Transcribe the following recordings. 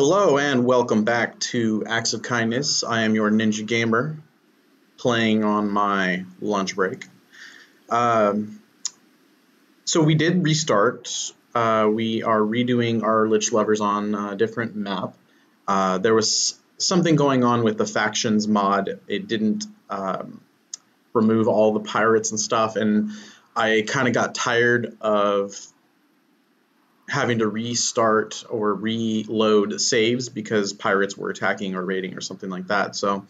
Hello and welcome back to Axe of Kindness. I am your Ninja Gamer, playing on my lunch break. Um, so we did restart. Uh, we are redoing our Lich Lovers on a different map. Uh, there was something going on with the factions mod. It didn't um, remove all the pirates and stuff, and I kind of got tired of having to restart or reload saves because pirates were attacking or raiding or something like that. So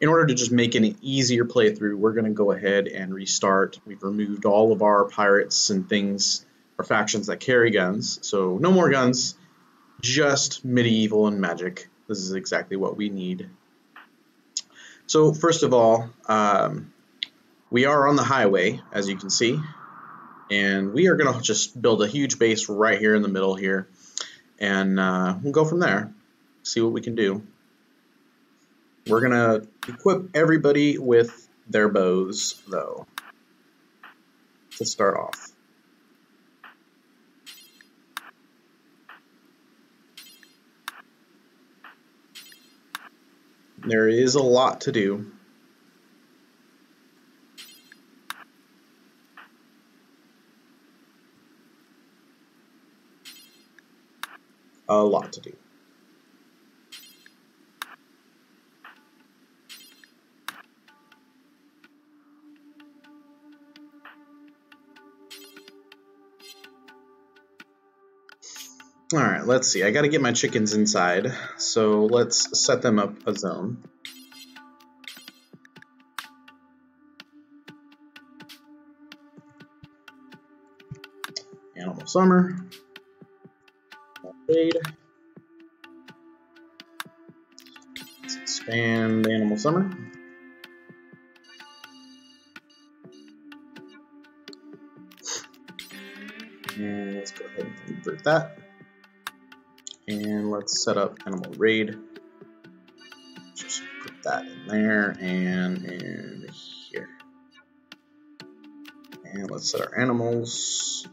in order to just make an easier playthrough, we're going to go ahead and restart. We've removed all of our pirates and things or factions that carry guns. So no more guns, just medieval and magic. This is exactly what we need. So first of all, um, we are on the highway, as you can see. And we are going to just build a huge base right here in the middle here. And uh, we'll go from there. See what we can do. We're going to equip everybody with their bows, though, to start off. There is a lot to do. A lot to do. All right, let's see. I got to get my chickens inside, so let's set them up a zone. Animal Summer trade. Let's expand Animal Summer. And let's go ahead and convert that. And let's set up Animal Raid. Just put that in there and in here. And let's set our animals.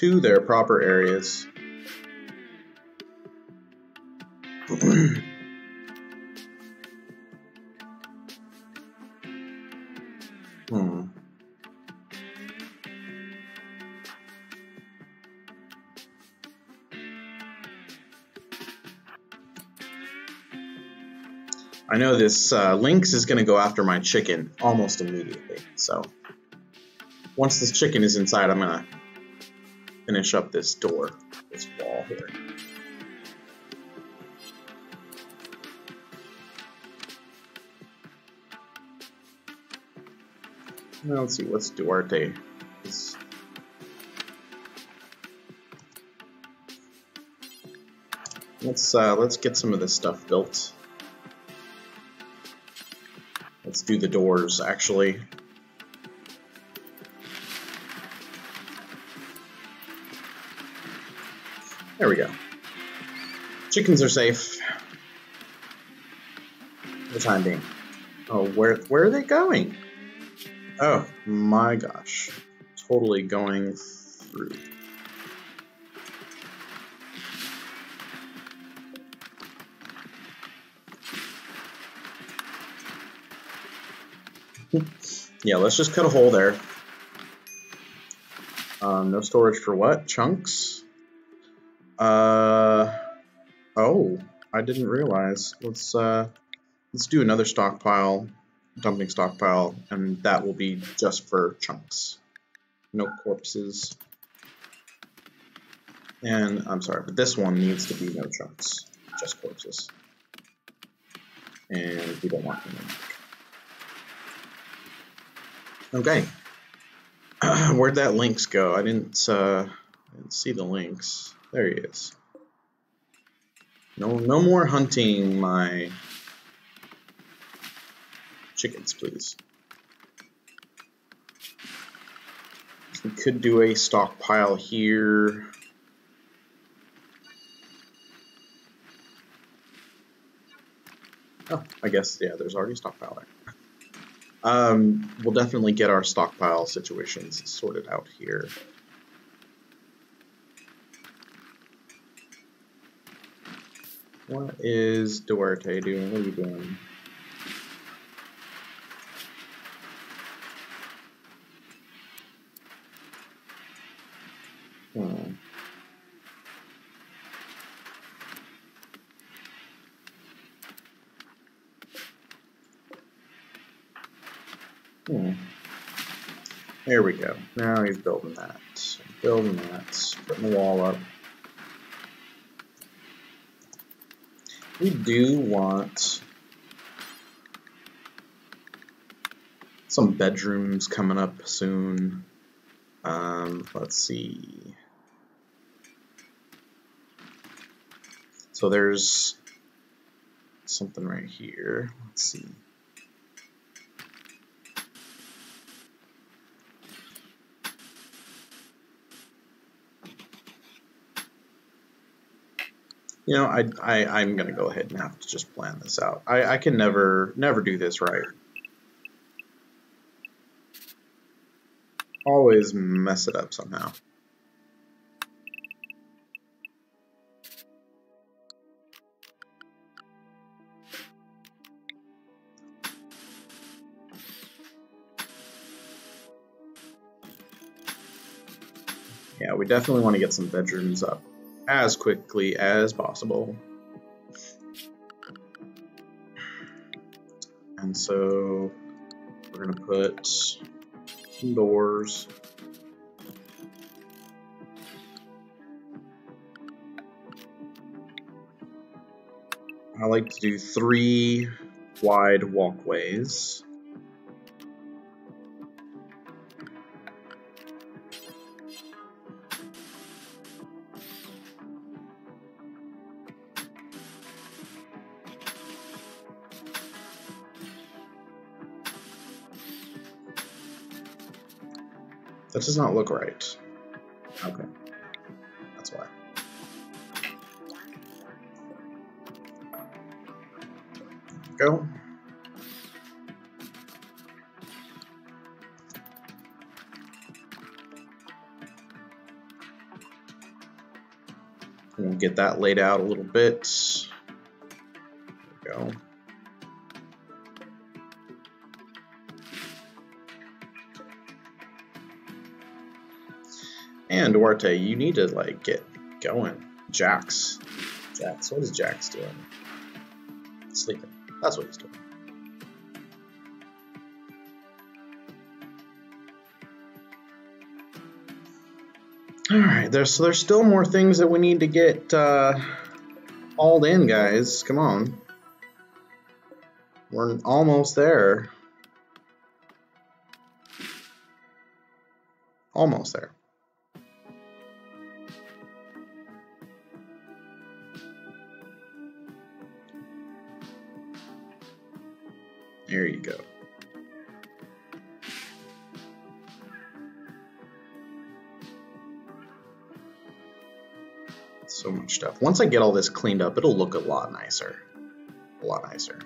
To their proper areas. hmm. I know this uh, Lynx is going to go after my chicken almost immediately. So once this chicken is inside, I'm going to finish up this door, this wall here. Now let's see, what's Duarte? It's let's uh, let's get some of this stuff built. Let's do the doors actually. There we go. Chickens are safe. For the time being. Oh, where where are they going? Oh my gosh. Totally going through. yeah, let's just cut a hole there. Um, no storage for what? Chunks? Uh, oh, I didn't realize. Let's uh, let's do another stockpile, dumping stockpile, and that will be just for chunks. No corpses. And I'm sorry, but this one needs to be no chunks, just corpses. And we don't want them. Okay. Where'd that Lynx go? I didn't, uh, I didn't see the Lynx. There he is. No, no more hunting my chickens, please. We could do a stockpile here. Oh, I guess, yeah, there's already a stockpile there. Um, we'll definitely get our stockpile situations sorted out here. What is Duarte doing? What are you doing? Hmm. Hmm. There we go. Now he's building that. Building that. Putting the wall up. We do want some bedrooms coming up soon. Um, let's see. So there's something right here. Let's see. You know, I, I I'm gonna go ahead and have to just plan this out. I, I can never never do this right. Always mess it up somehow. Yeah, we definitely want to get some bedrooms up as quickly as possible. And so we're going to put some doors. I like to do three wide walkways. That does not look right. Okay. That's why. Go. We'll get that laid out a little bit. Duarte, you need to like get going. Jax. Jax, what is Jax doing? Sleeping. That's what he's doing. Alright, there's so there's still more things that we need to get uh hauled in, guys. Come on. We're almost there. Almost. There So much stuff. Once I get all this cleaned up, it'll look a lot nicer. A lot nicer.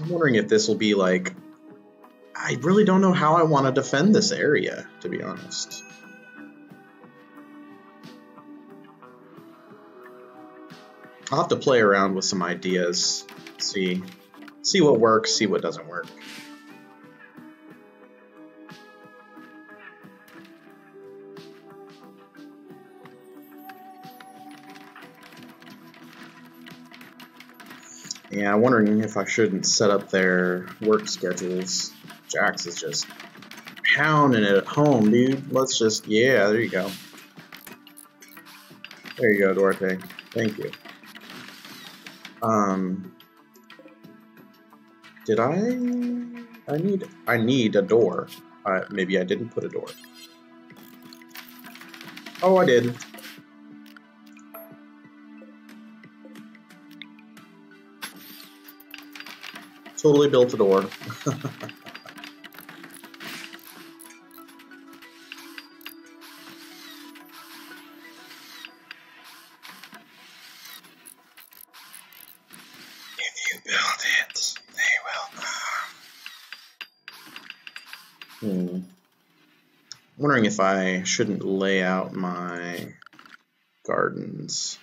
I'm wondering if this will be like. I really don't know how I want to defend this area, to be honest. I'll have to play around with some ideas, see, see what works, see what doesn't work. Yeah, I'm wondering if I shouldn't set up their work schedules. Jax is just pounding it at home, dude. Let's just, yeah, there you go. There you go, Duarte. Thank you. Um, did I? I need, I need a door. Uh, maybe I didn't put a door. Oh, I did. Totally built a door. if I shouldn't lay out my gardens.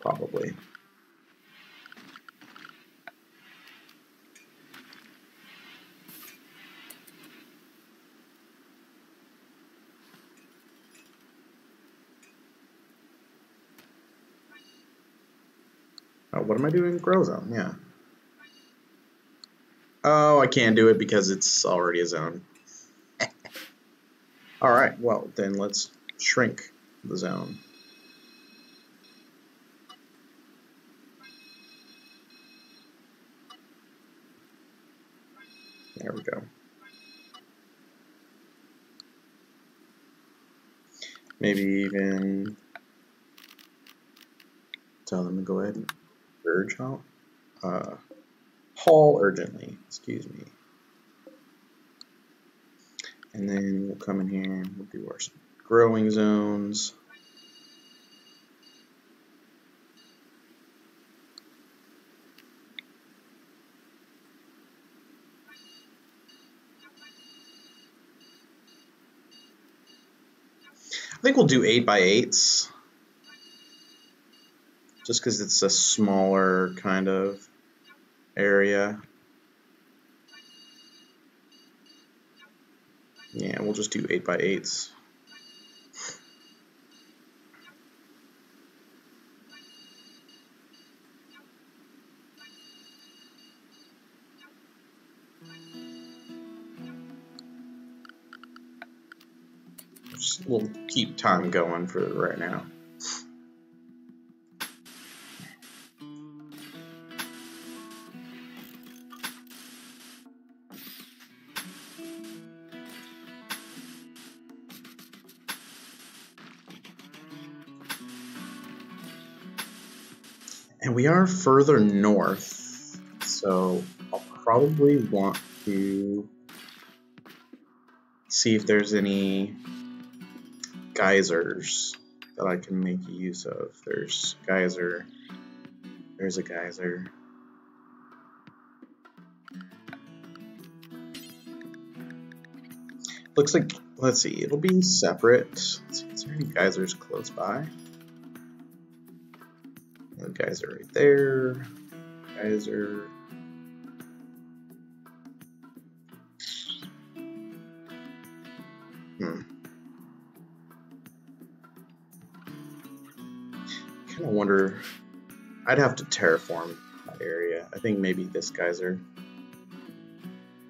Probably. Oh, what am I doing? Grow zone, yeah. Oh, I can't do it because it's already a zone. Alright, well, then let's shrink the zone. There we go. Maybe even tell them to go ahead and urge haul. Uh, haul urgently, excuse me. And then we'll come in here and we'll do our growing zones. I think we'll do 8 by 8s just because it's a smaller kind of area. Yeah, we'll just do 8 by 8s we'll keep time going for right now. We are further north, so I'll probably want to see if there's any geysers that I can make use of. There's geyser. There's a geyser. Looks like, let's see, it'll be separate. Let's see, is there any geysers close by? The geyser right there. Geyser. Hmm. kind of wonder. I'd have to terraform that area. I think maybe this geyser.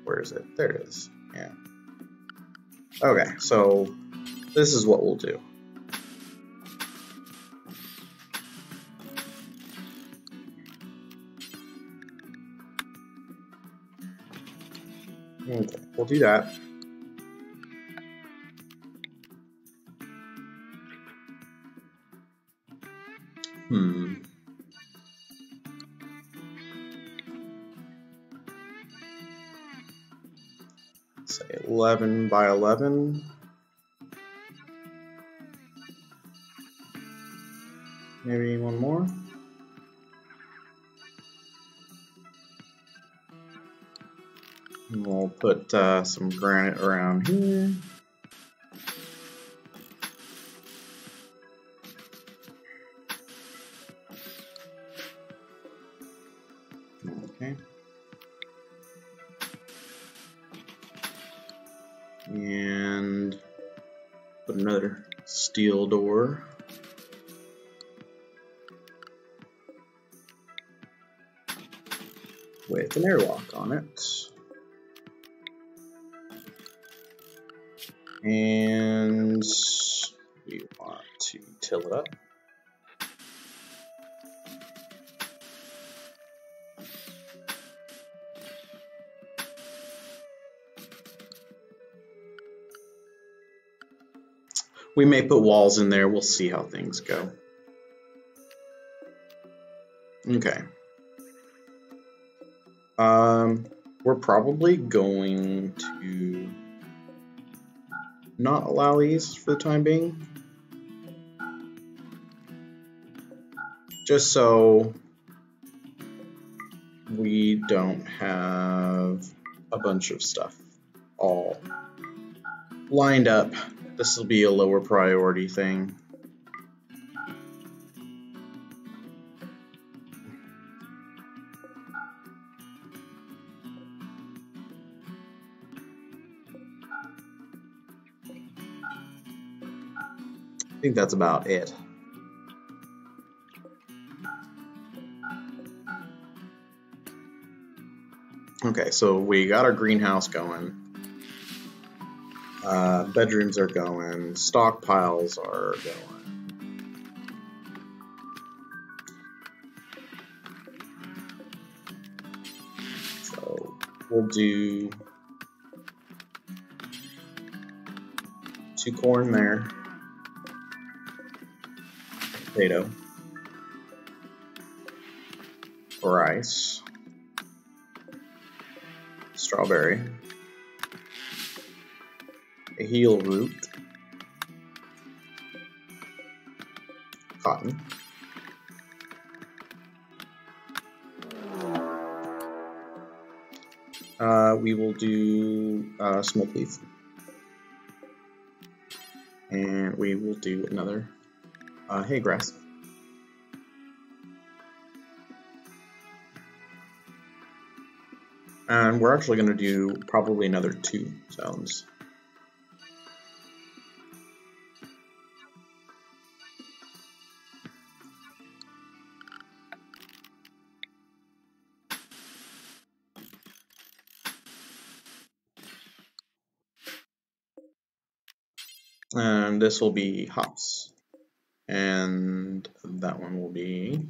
Where is it? There it is. Yeah. Okay, so this is what we'll do. We'll do that. Hmm. Say 11 by 11. Maybe one more. And we'll put uh, some granite around here. Okay. And put another steel door. With an airlock on it. And we want to tilt it up. We may put walls in there. We'll see how things go. Okay. Um, we're probably going to not allow these for the time being. Just so we don't have a bunch of stuff all lined up. This will be a lower priority thing. Think that's about it. Okay, so we got our greenhouse going. Uh, bedrooms are going. Stockpiles are going. So we'll do two corn there potato, rice, strawberry, a healroot, cotton, uh, we will do uh, smokeleaf, and we will do another uh, haygrass. And we're actually going to do probably another two zones. And this will be hops and that one will be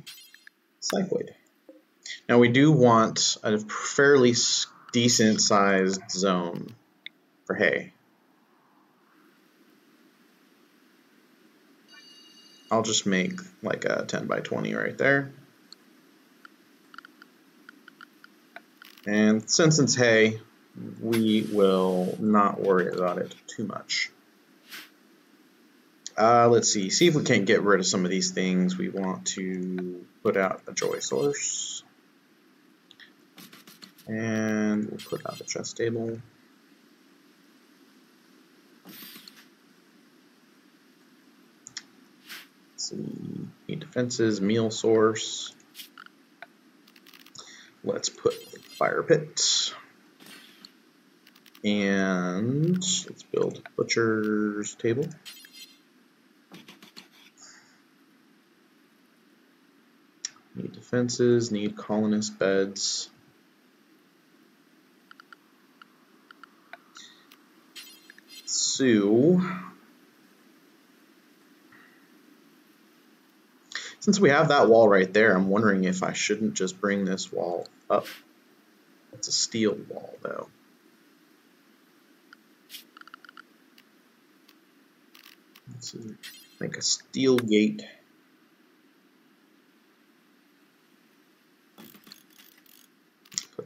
psychoid. Now we do want a fairly decent sized zone for hay. I'll just make like a 10 by 20 right there. And since it's hay, we will not worry about it too much. Uh, let's see, see if we can't get rid of some of these things. We want to put out a joy source. And we'll put out a chess table. Let's see, defenses, meal source. Let's put fire pit. And let's build butcher's table. Defenses, need colonist beds. So, since we have that wall right there, I'm wondering if I shouldn't just bring this wall up. It's a steel wall though. Let's see, make a steel gate.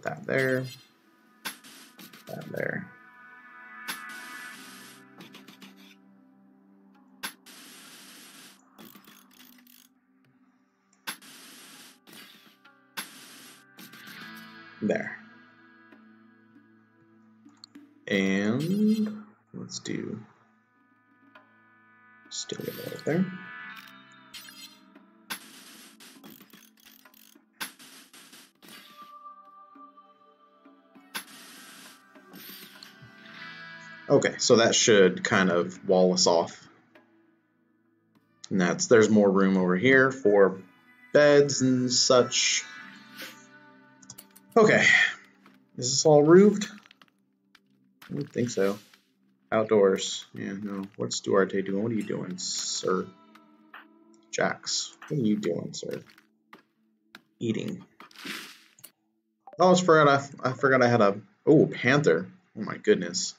That there, that there. There. And let's do still right there. Okay, so that should kind of wall us off. And that's there's more room over here for beds and such. Okay, is this all roofed? I don't think so. Outdoors. Yeah, no. What's Duarte doing? What are you doing, sir? Jax, what are you doing, sir? Eating. Oh, I forgot I, I forgot I had a oh panther. Oh my goodness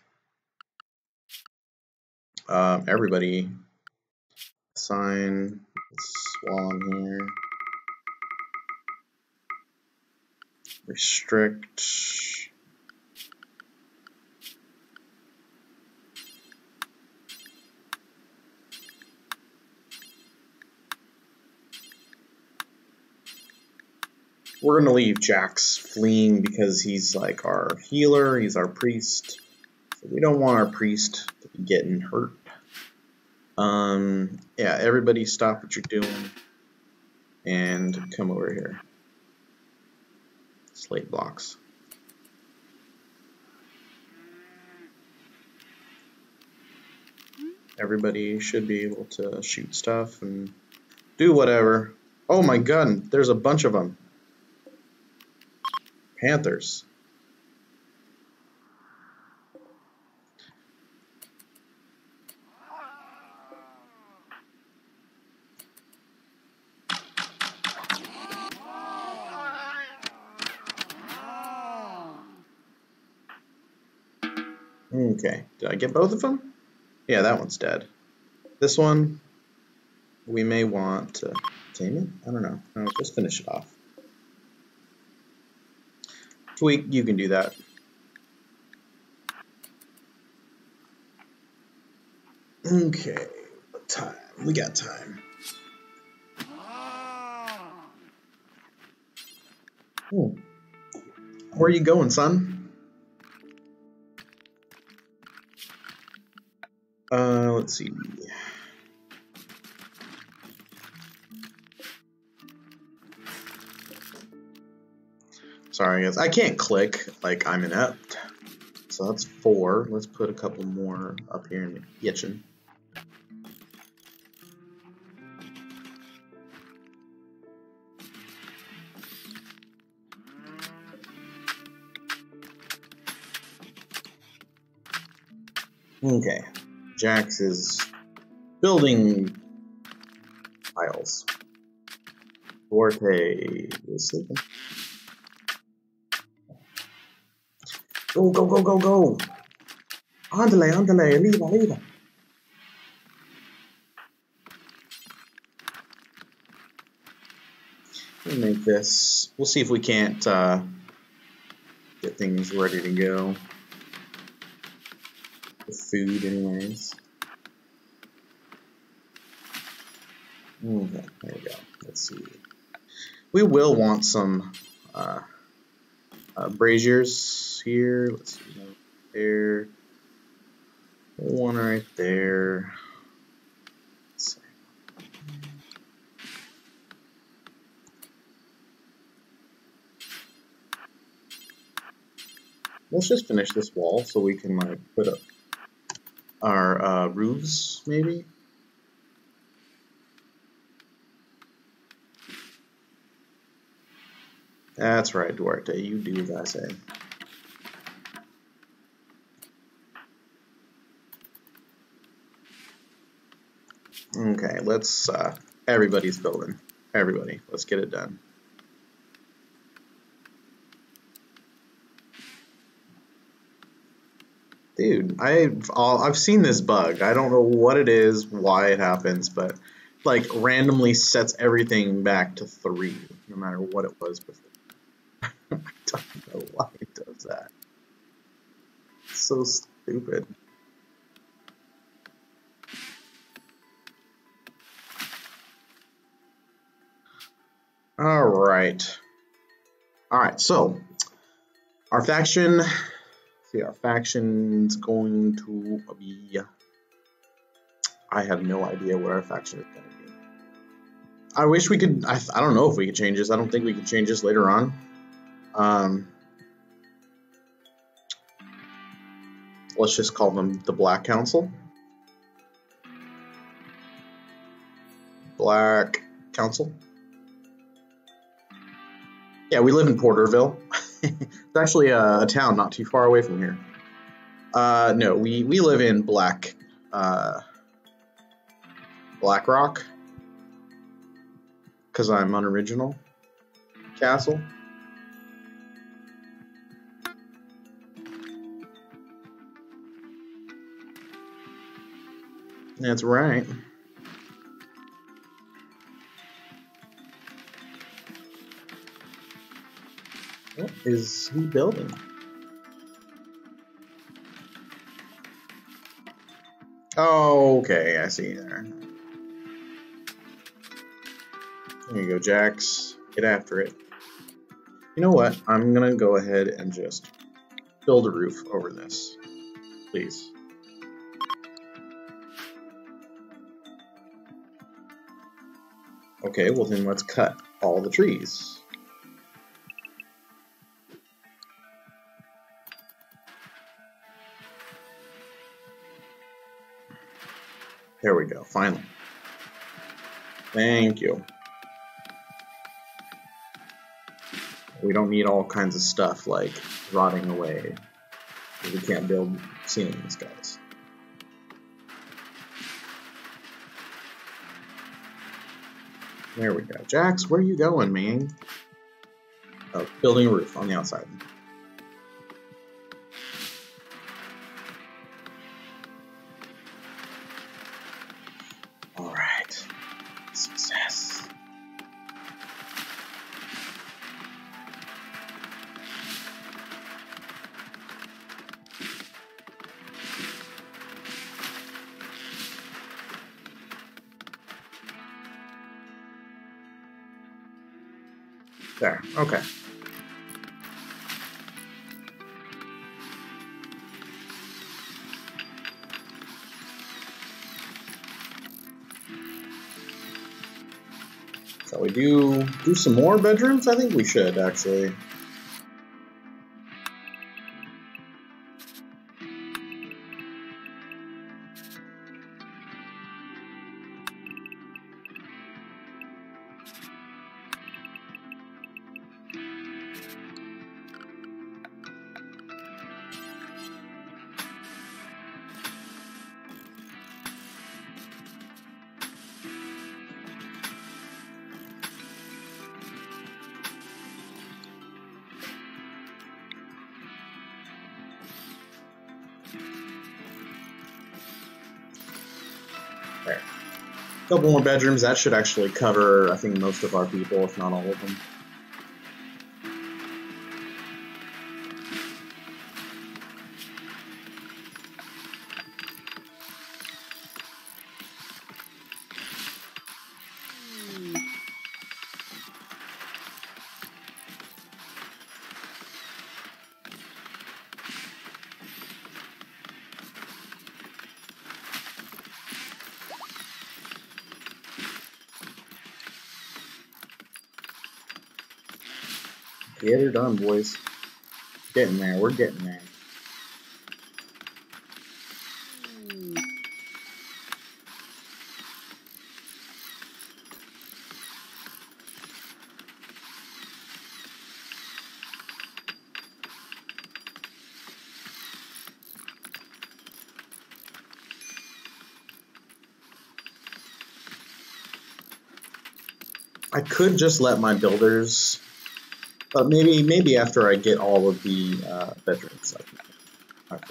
um, everybody sign swan here. Restrict. we're gonna leave Jax fleeing because he's like our healer, he's our priest. So we don't want our priest to getting hurt. Um, yeah, everybody stop what you're doing and come over here. Slate blocks. Everybody should be able to shoot stuff and do whatever. Oh my god, there's a bunch of them. Panthers. Okay, did I get both of them? Yeah, that one's dead. This one, we may want to tame it? I don't know. No, just finish it off. Tweak, you can do that. Okay, time. We got time. Oh. Where are you going, son? Uh, let's see. Sorry guys, I can't click like I'm inept. So that's four. Let's put a couple more up here in the kitchen. Okay, Jax is building piles. Duarte is sleeping. Go, go, go, go, go. Andale, andale, arriba, arriba. We'll make this. We'll see if we can't uh, get things ready to go. Food, anyways. Okay, there we go. Let's see. We will want some uh, uh, braziers here. Let's see, there. One right there. Let's, Let's just finish this wall so we can like put up our uh, roofs, maybe. That's right, Duarte. You do as I say. Okay, let's, uh, everybody's building. Everybody, let's get it done. Dude, I've I've seen this bug. I don't know what it is, why it happens, but like randomly sets everything back to three, no matter what it was before. I don't know why it does that. It's so stupid. All right. All right, so our faction, see, our faction's going to be, I have no idea what our faction is going to be. I wish we could, I, I don't know if we could change this. I don't think we could change this later on. Um, let's just call them the Black Council. Black Council. Yeah, we live in Porterville. It's actually a, a, town not too far away from here. Uh, no, we, we live in Black, uh, Black Rock. Because I'm unoriginal. Castle. That's right. Is he building? Oh, okay, I see there. There you go, Jax. Get after it. You know what? I'm gonna go ahead and just build a roof over this, please. Okay, well then let's cut all the trees. There we go, finally. Thank you. We don't need all kinds of stuff like rotting away. We can't build ceilings, guys. There we go. Jax, where are you going, man? Oh, building a roof on the outside. Shall we do do some more bedrooms? I think we should actually. Couple more bedrooms. That should actually cover, I think, most of our people, if not all of them. Get her done, boys. Getting there. We're getting there. I could just let my builders but maybe maybe after I get all of the uh, veterans. I.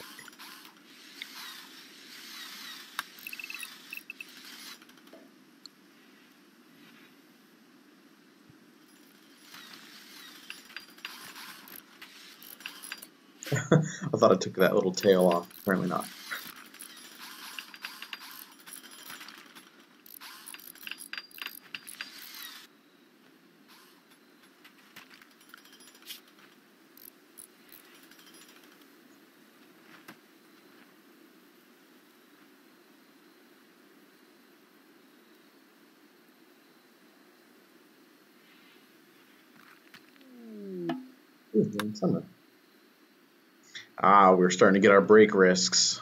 I thought I took that little tail off. Apparently not. doing summer. Ah, we're starting to get our break risks.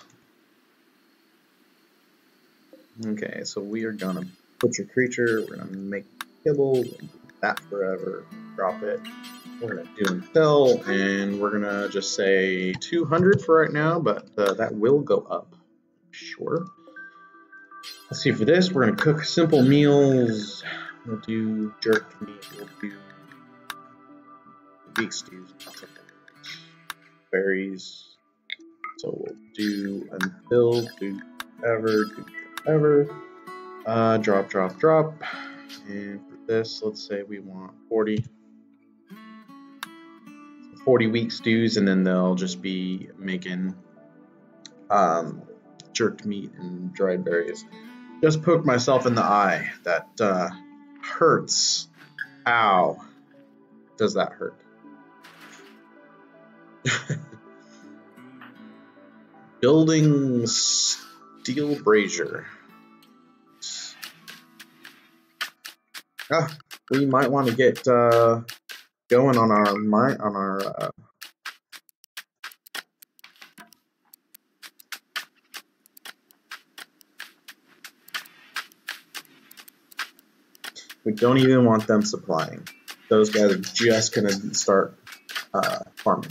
Okay, so we are gonna put your creature, we're gonna make kibble, that forever, drop it. We're gonna do until, and we're gonna just say 200 for right now, but uh, that will go up, sure. Let's see, for this, we're gonna cook simple meals. We'll do jerk meat, we'll do beak stews, berries. So we'll do until, do ever, do ever. Uh, drop, drop, drop. And for this, let's say we want 40. 40 week stews, and then they'll just be making um, jerked meat and dried berries. Just poked myself in the eye. That uh, hurts. Ow. Does that hurt? Building steel brazier. Ah, we might want to get uh, going on our my, on our uh, We don't even want them supplying. Those guys are just going to start uh, farming.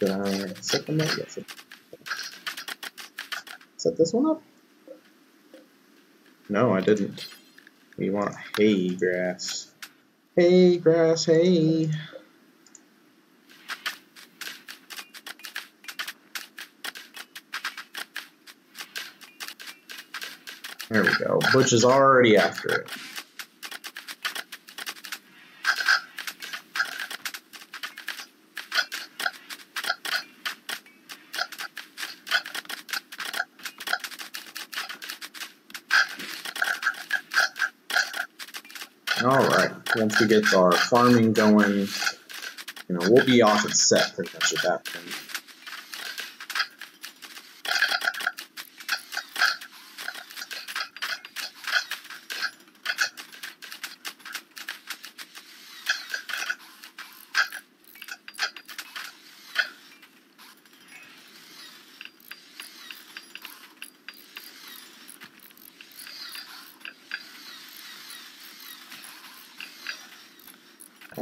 Did I set them up? Yes. Set this one up? No, I didn't. We want haygrass. Hay grass, hay. There we go. Butch is already after it. We get our farming going, you know, we'll be off at set pretty much at that point.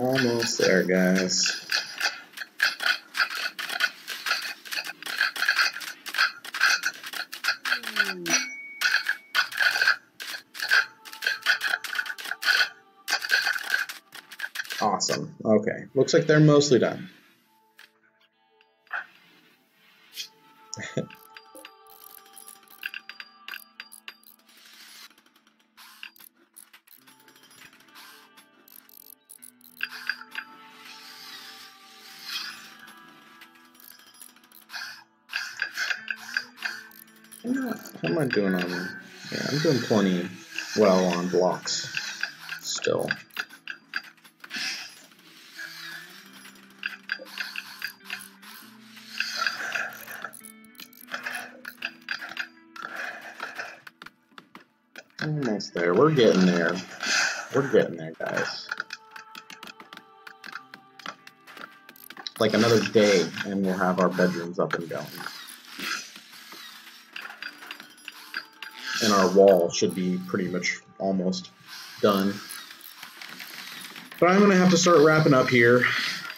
Almost there, guys. Awesome. Okay. Looks like they're mostly done. Almost there. We're getting there. We're getting there, guys. Like another day, and we'll have our bedrooms up and going. and our wall should be pretty much almost done. But I'm going to have to start wrapping up here.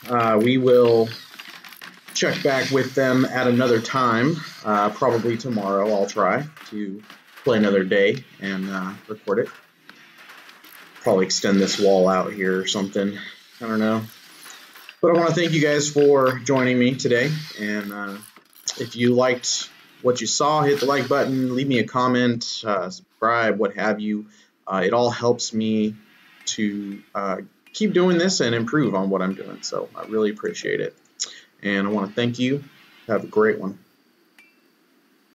Uh, we will check back with them at another time, uh, probably tomorrow. I'll try to play another day and uh, record it. Probably extend this wall out here or something. I don't know. But I want to thank you guys for joining me today. And uh, if you liked what you saw, hit the like button, leave me a comment, uh, subscribe, what have you. Uh, it all helps me to uh, keep doing this and improve on what I'm doing. So I really appreciate it. And I want to thank you. Have a great one.